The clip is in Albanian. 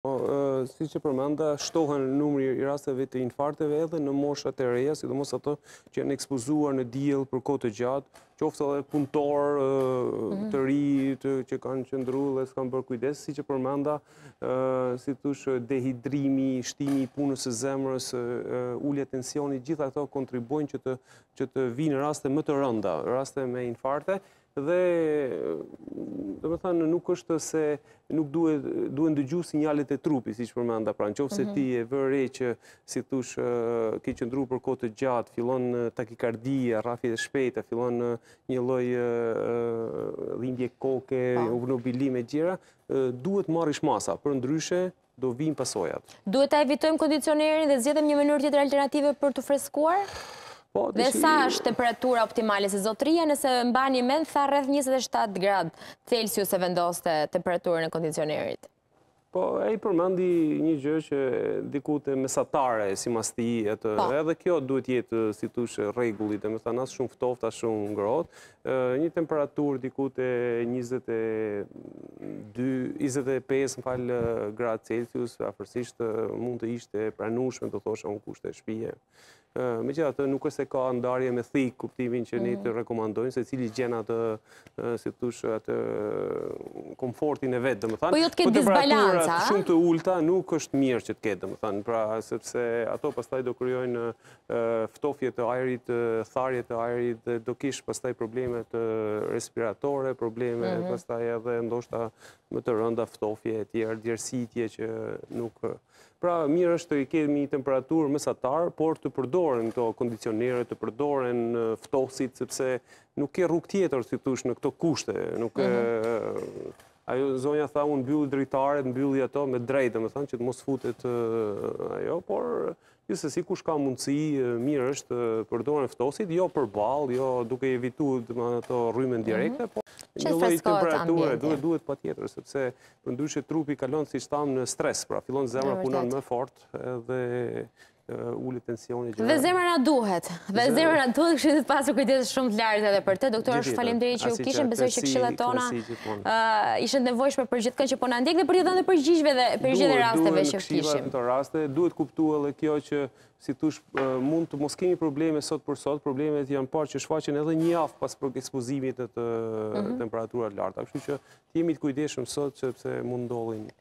Po, siç e përmenda, shtohen numri i rasteve të infarteve edhe në moshat e reja, sidomos ato që janë ekspozuar në diell për kohë të gjatë, qoftë edhe punëtorë mhm. të rinj që kanë qëndru dhe s'kanë bërë kujdes, siç e përmenda, si të thush dehidrimi, shtimi i punës së zemrës, ulja e tensionit, gjitha këto kontribojnë që të vijnë raste më të rënda, raste me infarte, Dhe, domethënë, nuk është se nuk duhet, duhet dëgju sinjalet e trupit, siç e përmenda, pra në qoftë se mhm. ti e vë re që, si thush, ke qëndru për kohë të gjatë, fillon takikardia, rrafje të shpejta, fillon një lloj dhimbje koke, po. obnubilim e tjera, duhet marrish masa, përndryshe, do vijnë pasojat. Duhet ta evitojmë kondicionerin dhe zgjedhim një mënyrë tjetër alternative për t'u freskuar? Po, dhe sa është temperatura optimale, se zotëria nëse mbani mend tha rreth 27 grad Celsius e vendoste temperaturën e kondicionerit. Po, ai përmendi një gjë që diku te mesatarja, si me thënë ti, po. edhe kjo duhet të jetë, si thush rregulli, domethanë as shumë ftoftë, as shumë ngrohtë, Një temperaturë diku te 22, 25 më fal gradë Celsius, afërsisht mund të ishte e pranueshme, do thosha unë kushte shpie. Megjithatë nuk është se ka ndarje me thikë, kuptimin që ne të mhm. rekomandojmë secili gjen atë, si thosh, atë komfortin e vet, domethënë. Po jo të ketë po disbalanca, shumë të ulta nuk është mirë që të ketë, domethënë, pra sepse ato pastaj do krijojnë ftofje të ajrit, tharje të ajrit dhe do kish pastaj problemet respiratore, probleme mhm. pastaj edhe ndoshta më të rënda ftofje e tjera, djersitje që nuk... Pra, mirë është të kemi temperaturë mesatare, por të përdoren kondicionerët, të përdoren ftofsit, sepse nuk ke rrugë tjetër, si thush, në këto kushte. Nuk e... Mhm. Ajo zonja tha, unë mbyll dritaret, i mbyll ato me të drejtë, domethanë që të mos futet ajo, por... Gjithsesi kush ka mundësi, mirë është të përdoren ftofsit, jo përballë, jo duke evitu domethënë ato rrymën direkte, mhm. po një lloj temperature duhet duhet patjetër, sepse përndryshe trupi kalon siç thamë në stres, pra fillon zemra punon më fort dhe ulet tensioni gjithë. Dhe zemra na duhet. Dhe zemra na duhet kështu që duhet pasur kujdes shumë të lartë edhe për të. Doktor, shumë faleminderit që ju kishim, besoj që këshillat tona ishin të nevojshme për gjithkënd që po na ndjek dhe për gjithë dhe për gjithëve dhe për gjithë dhe rasteve që kishim. Duhet, duhet në të raste, duhet kuptu edhe kjo që si thush mund të mos kemi probleme sot për sot, problemet janë parë që shfaqen edhe mjaft pas ekspozimit në të mhm. temperatura të larta. Kështu që të jemi të kujdesshëm sot që sepse mund të ndodhin.